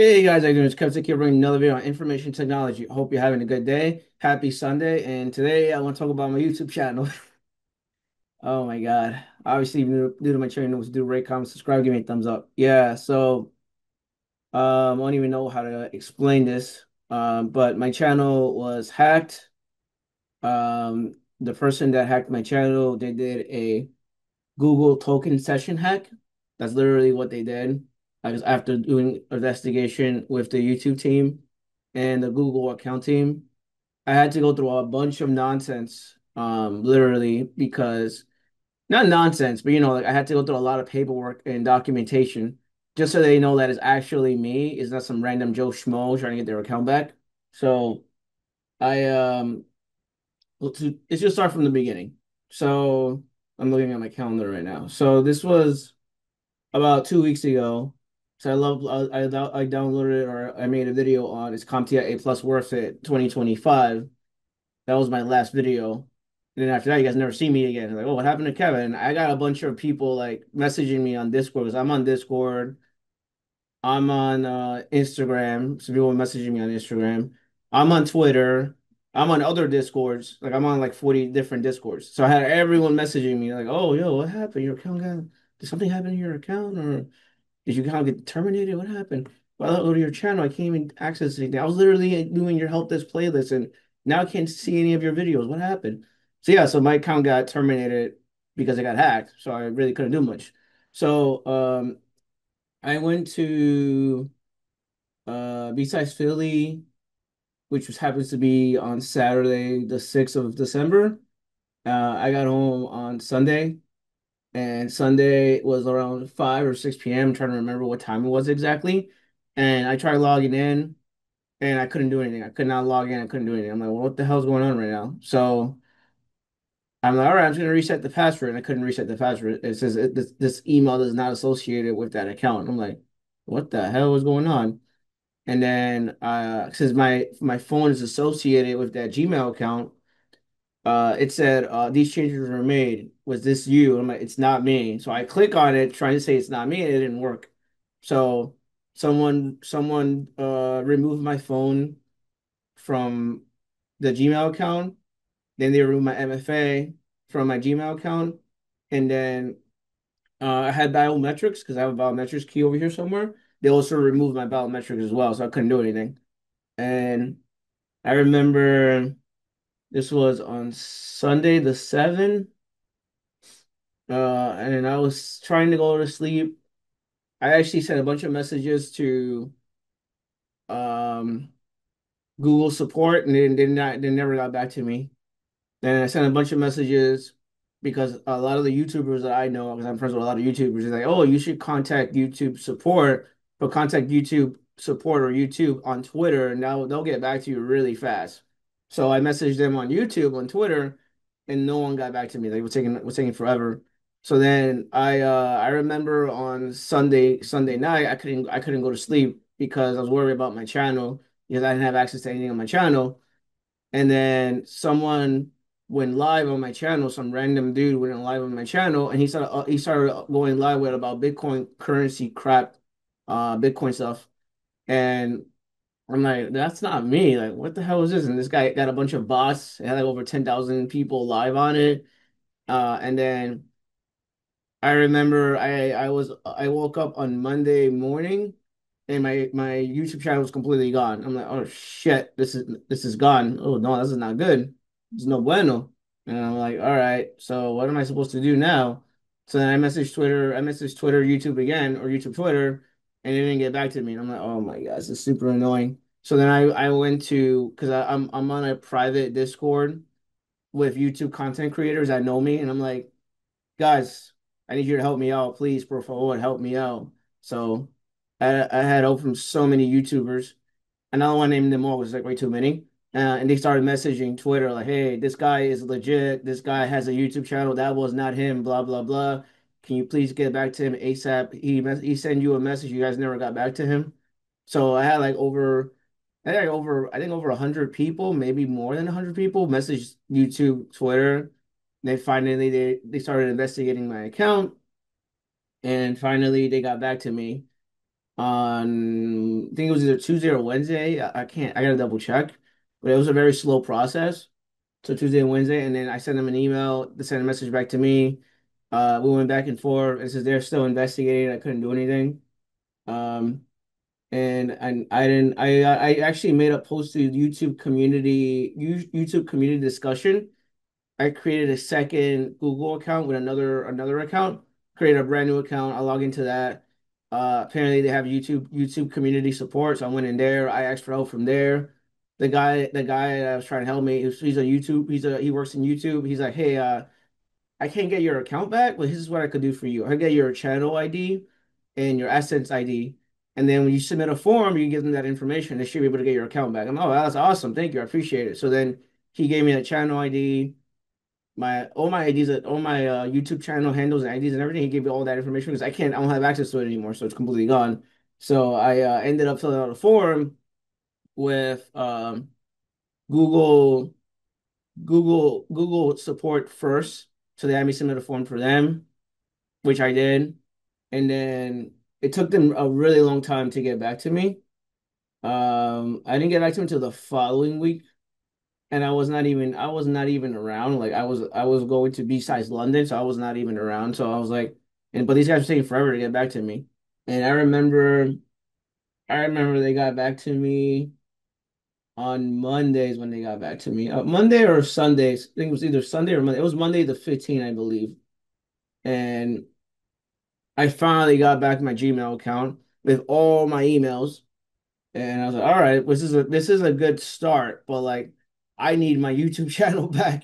Hey guys, how you doing? It's Kevin here bringing another video on information technology. Hope you're having a good day. Happy Sunday. And today I want to talk about my YouTube channel. Oh my God. Obviously, new, new to my channel, do rate, comment, subscribe, give me a thumbs up. Yeah, so um, I don't even know how to explain this. Um, but my channel was hacked. Um, the person that hacked my channel, they did a Google token session hack. That's literally what they did. I was after doing investigation with the YouTube team and the Google account team. I had to go through a bunch of nonsense, um, literally because not nonsense, but you know, like I had to go through a lot of paperwork and documentation just so they know that it's actually me. It's not some random Joe Schmo trying to get their account back. So I um, let's just start from the beginning. So I'm looking at my calendar right now. So this was about two weeks ago. So I love I I downloaded it or I made a video on is CompTIA A plus worth it 2025. That was my last video. And then after that, you guys never see me again. Like, oh, what happened to Kevin? I got a bunch of people like messaging me on Discord because I'm on Discord. I'm on uh, Instagram. Some people messaging me on Instagram. I'm on Twitter. I'm on other Discords. Like I'm on like 40 different Discords. So I had everyone messaging me like, oh, yo, what happened? Your account got did something happen to your account or did you kind of get terminated? What happened? Well, I go to your channel. I can't even access anything. I was literally doing your help desk playlist and now I can't see any of your videos. What happened? So yeah, so my account got terminated because it got hacked. So I really couldn't do much. So um I went to uh B-Sides Philly, which was happens to be on Saturday, the 6th of December. Uh, I got home on Sunday and Sunday was around 5 or 6 p.m. I'm trying to remember what time it was exactly. And I tried logging in and I couldn't do anything. I could not log in. I couldn't do anything. I'm like, well, what the hell's going on right now? So I'm like, all right, I'm just gonna reset the password. And I couldn't reset the password. It says it, this, this email is not associated with that account. I'm like, what the hell is going on? And then uh since my my phone is associated with that Gmail account, uh, it said uh, these changes were made. Was this you? I'm like, it's not me. So I click on it, trying to say it's not me, and it didn't work. So someone someone uh, removed my phone from the Gmail account. Then they removed my MFA from my Gmail account, and then uh, I had biometrics because I have a biometrics key over here somewhere. They also removed my biometrics as well, so I couldn't do anything. And I remember this was on Sunday the 7th. Uh, and I was trying to go to sleep. I actually sent a bunch of messages to um Google support and they did not they never got back to me. And I sent a bunch of messages because a lot of the YouTubers that I know, because I'm friends with a lot of YouTubers, is like, oh, you should contact YouTube support, but contact YouTube support or YouTube on Twitter, and now they'll get back to you really fast. So I messaged them on YouTube, on Twitter, and no one got back to me. They were taking was taking forever. So then I uh I remember on Sunday Sunday night I couldn't I couldn't go to sleep because I was worried about my channel because I didn't have access to anything on my channel. And then someone went live on my channel, some random dude went live on my channel and he started uh, he started going live with about Bitcoin currency crap, uh Bitcoin stuff. And I'm like, that's not me. Like, what the hell is this? And this guy got a bunch of bots. It had like over 10,000 people live on it. Uh, and then I remember I I was I woke up on Monday morning and my my YouTube channel was completely gone. I'm like, oh shit, this is this is gone. Oh no, this is not good. It's no bueno. And I'm like, all right, so what am I supposed to do now? So then I messaged Twitter, I messaged Twitter, YouTube again, or YouTube Twitter, and they didn't get back to me. And I'm like, oh my God, this is super annoying. So then I, I went to because I'm I'm on a private Discord with YouTube content creators that know me, and I'm like, guys, I need you to help me out, please, por favor, help me out. So I I had help from so many YouTubers. Another one named them all was like way too many. Uh, and they started messaging Twitter like, "Hey, this guy is legit. This guy has a YouTube channel. That was not him. Blah blah blah. Can you please get back to him ASAP? He he sent you a message. You guys never got back to him. So I had like over I think over I think over hundred people, maybe more than hundred people, messaged YouTube, Twitter. They finally they they started investigating my account, and finally they got back to me. on I think it was either Tuesday or Wednesday. I, I can't I gotta double check, but it was a very slow process. So Tuesday and Wednesday, and then I sent them an email. They sent a message back to me. Uh, we went back and forth. It says they're still investigating. I couldn't do anything. Um, and and I didn't. I I actually made a post to YouTube community YouTube community discussion. I created a second Google account with another another account. Created a brand new account. I log into that. Uh, apparently they have YouTube YouTube community support, so I went in there. I asked for help from there. The guy the guy that was trying to help me, he's, he's a YouTube. He's a he works in YouTube. He's like, hey, uh, I can't get your account back, but this is what I could do for you. I get your channel ID and your AdSense ID. And then when you submit a form, you give them that information. They should be able to get your account back. I'm, like, oh, that's awesome. Thank you. I appreciate it. So then he gave me a channel ID, my all my IDs, all my uh, YouTube channel handles and IDs and everything. He gave me all that information because I can't, I don't have access to it anymore. So it's completely gone. So I uh, ended up filling out a form with um, Google, Google, Google support first. So they had me submit a form for them, which I did. And then it took them a really long time to get back to me. Um, I didn't get back to them until the following week, and I was not even I was not even around. Like I was I was going to B-Sides London, so I was not even around. So I was like, and but these guys were taking forever to get back to me. And I remember, I remember they got back to me on Mondays when they got back to me. Uh, Monday or Sundays. I think it was either Sunday or Monday. It was Monday the 15th, I believe. And I finally got back my Gmail account with all my emails. And I was like, all right, this is a this is a good start, but like I need my YouTube channel back.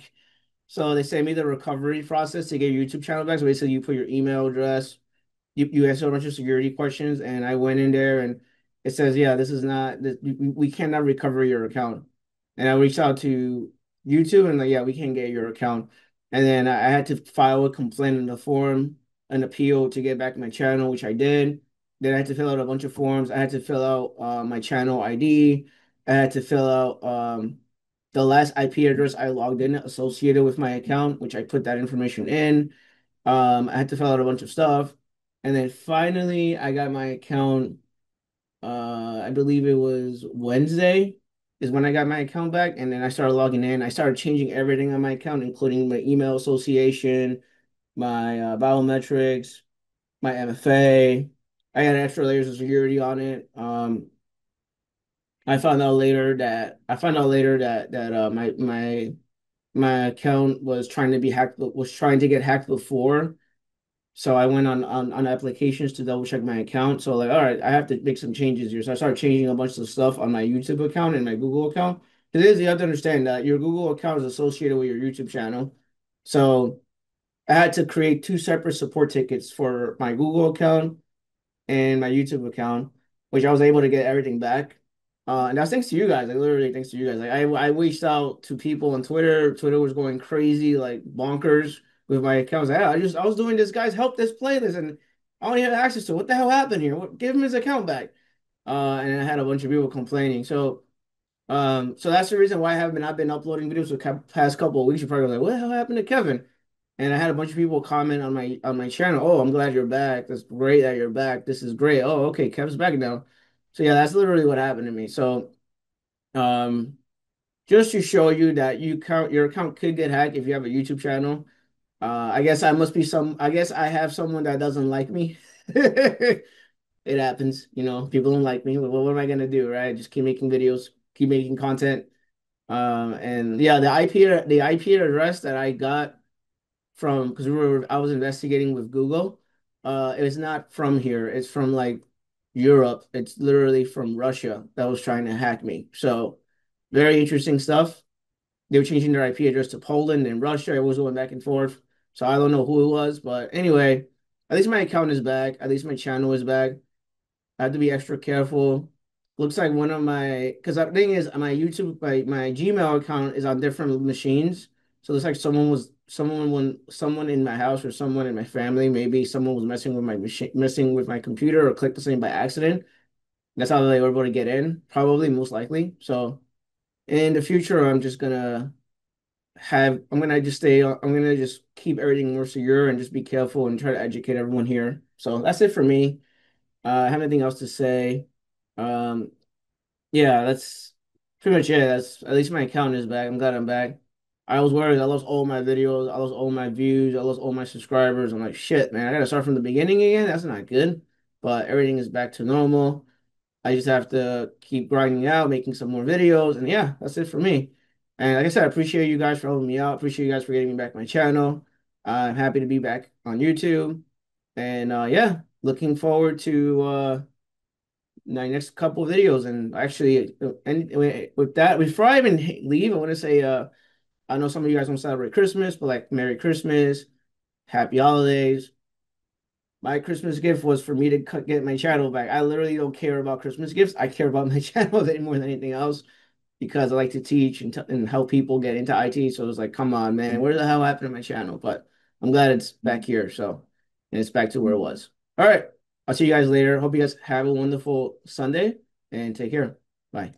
So they sent me the recovery process to get your YouTube channel back. So basically you put your email address, you, you answer a bunch of security questions, and I went in there and it says, yeah, this is not this, we cannot recover your account. And I reached out to YouTube and like, yeah, we can't get your account. And then I had to file a complaint in the form an appeal to get back my channel, which I did. Then I had to fill out a bunch of forms. I had to fill out uh, my channel ID. I had to fill out um, the last IP address I logged in associated with my account, which I put that information in. Um, I had to fill out a bunch of stuff. And then finally, I got my account. Uh, I believe it was Wednesday is when I got my account back. And then I started logging in. I started changing everything on my account, including my email association, my uh, biometrics, my MFA. I had extra layers of security on it. Um, I found out later that I found out later that that uh, my my my account was trying to be hacked was trying to get hacked before. So I went on, on on applications to double check my account. So like, all right, I have to make some changes here. So I started changing a bunch of stuff on my YouTube account and my Google account. Because you have to understand that your Google account is associated with your YouTube channel. So I had to create two separate support tickets for my Google account and my YouTube account, which I was able to get everything back. Uh, and that's thanks to you guys. Like literally thanks to you guys. Like I I reached out to people on Twitter. Twitter was going crazy, like bonkers with my accounts. Like, yeah, I just I was doing this guy's help desk playlist and I only have access to what the hell happened here. What, give him his account back. Uh, and I had a bunch of people complaining. So um, so that's the reason why I haven't been I've been uploading videos for the past couple of weeks. You're probably like, what the hell happened to Kevin? and I had a bunch of people comment on my on my channel. Oh, I'm glad you're back. That's great that you're back. This is great. Oh, okay, Kevin's back now. So yeah, that's literally what happened to me. So, um, just to show you that you count your account could get hacked if you have a YouTube channel. Uh, I guess I must be some. I guess I have someone that doesn't like me. it happens, you know. People don't like me. What, am I gonna do, right? Just keep making videos, keep making content. Um, and yeah, the IP the IP address that I got from because we were I was investigating with Google. Uh, it's not from here. It's from like Europe. It's literally from Russia that was trying to hack me. So very interesting stuff. They were changing their IP address to Poland and Russia. It was going back and forth. So I don't know who it was, but anyway, at least my account is back. At least my channel is back. I have to be extra careful. Looks like one of my because the thing is my YouTube my my Gmail account is on different machines. So it looks like someone was someone when someone in my house or someone in my family, maybe someone was messing with my machine, messing with my computer or clicked the same by accident. That's how they were able to get in, probably most likely. So in the future, I'm just gonna have I'm gonna just stay I'm gonna just keep everything more secure and just be careful and try to educate everyone here. So that's it for me. Uh, I have anything else to say. Um, yeah, that's pretty much it. That's at least my account is back. I'm glad I'm back. I was worried. I lost all my videos. I lost all my views. I lost all my subscribers. I'm like, shit, man. I gotta start from the beginning again. That's not good. But everything is back to normal. I just have to keep grinding out, making some more videos, and yeah, that's it for me. And like I said, I appreciate you guys for helping me out. Appreciate you guys for getting me back my channel. I'm happy to be back on YouTube. And uh, yeah, looking forward to uh, my next couple videos. And actually, and with that, before I even leave, I want to say uh, I know some of you guys don't celebrate Christmas, but like Merry Christmas, Happy Holidays. My Christmas gift was for me to get my channel back. I literally don't care about Christmas gifts. I care about my channel more than anything else because I like to teach and, and help people get into IT. So it was like, come on, man, where the hell happened to my channel? But I'm glad it's back here. So, and it's back to where it was. All right. I'll see you guys later. Hope you guys have a wonderful Sunday and take care. Bye.